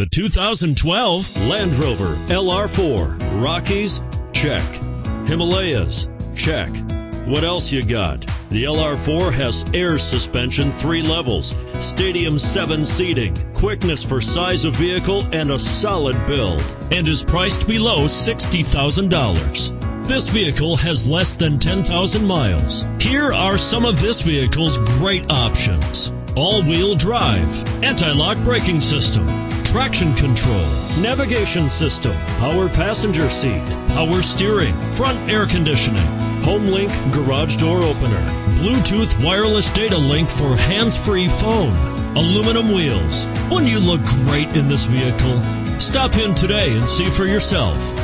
The 2012 Land Rover LR4. Rockies? Check. Himalayas? Check. What else you got? The LR4 has air suspension three levels, stadium seven seating, quickness for size of vehicle, and a solid build, and is priced below $60,000. This vehicle has less than 10,000 miles. Here are some of this vehicle's great options. All-wheel drive, anti-lock braking system, traction control, navigation system, power passenger seat, power steering, front air conditioning, HomeLink garage door opener, Bluetooth wireless data link for hands-free phone, aluminum wheels. Wouldn't you look great in this vehicle? Stop in today and see for yourself.